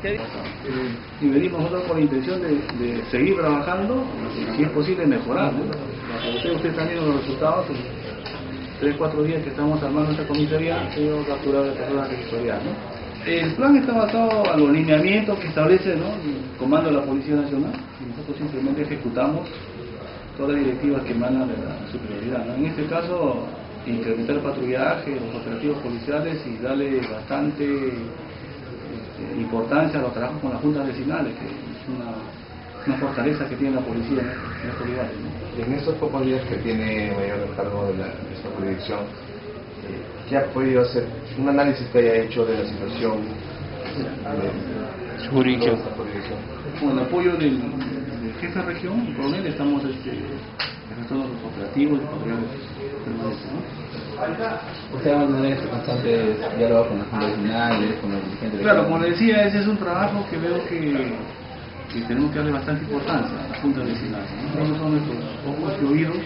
tenemos intención de, seguir trabajando si es posible mejorar. ¿no? Ustedes están viendo los resultados, en tres, cuatro días que estamos armando esta comisaría, hemos capturado a personas territoriales. ¿no? El plan está basado a los lineamientos que establece el Comando de la Policía Nacional nosotros simplemente ejecutamos todas las directivas que emanan de la superioridad. ¿no? En este caso, incrementar el patrullaje, los operativos policiales y darle bastante importancia a los trabajos con las juntas vecinales, que es una, una fortaleza que tiene la policía en estos- en lugares. ¿no? Y en estos pocos días que tiene mayor a cargo de, la, de esta jurisdicción, eh, ¿qué ha podido hacer? Un análisis que haya hecho de la situación de, Jurisdicción. de esta jurisdicción. Con el apoyo del, del jefe de región, el coronel, estamos este, efectuando los operativos y patrullajes permanentes. ¿no? Usted va a tener este diálogo con las juntas vecinales, con los dirigentes de Claro, como le decía, ese es un trabajo que veo que, que tenemos que darle bastante importancia a las juntas vecinales. ¿no? Son nuestros ojos y oídos,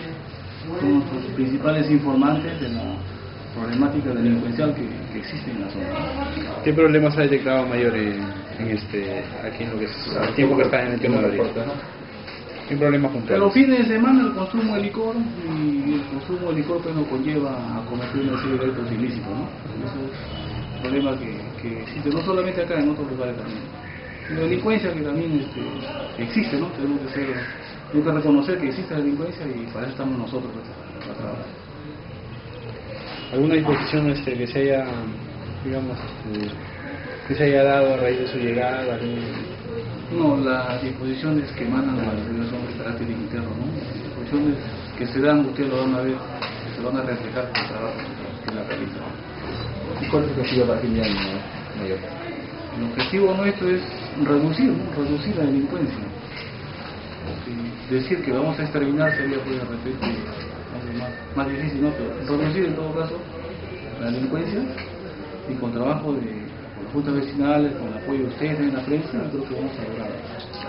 son nuestros principales informantes de la problemática delincuencial que, que existe en la zona. ¿Qué problemas ha detectado mayor en, en este, aquí en lo que es el tiempo que está en el tema de la ¿Qué problemas Pero puntuales? los fines de semana el consumo de licor y el consumo de licor pues nos conlleva a cometer una serie de delitos ilícitos, ¿no? Eso es un problema que, que existe no solamente acá, en otros lugares también. La delincuencia que también este, existe, ¿no? Tenemos que ser, tenemos que reconocer que existe la delincuencia y para eso estamos nosotros pues, para trabajar. ¿Alguna disposición este, que se haya, digamos, este, que se haya dado a raíz de su llegada? algún- No, las disposiciones que emanan de la autoridad son de carácter interno, ¿no? Las disposiciones que se dan, ustedes lo van a ver, se van a reflejar con el trabajo que la realiza. ¿Y cuál es el objetivo para fin de año, mayor? El objetivo nuestro es reducir, ¿no? reducir la delincuencia. Y decir que vamos a exterminar sería, pues, de repente, más, más difícil, ¿no? Pero reducir en todo caso la delincuencia y con trabajo de con vecinales, con el apoyo de ustedes en la prensa, creo que vamos a lograr.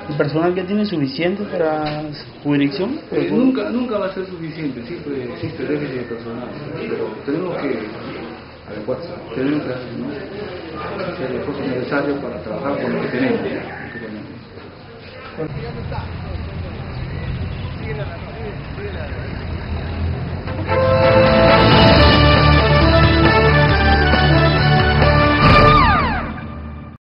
¿El personal que tiene suficiente para su jurisdicción? Eh, nunca, nunca va a ser suficiente, siempre existe déficit de personal, pero tenemos que Adecuarse. tenemos que hacer, ¿no? hacer el esfuerzo necesario para trabajar con lo que tenemos. Lo que tenemos.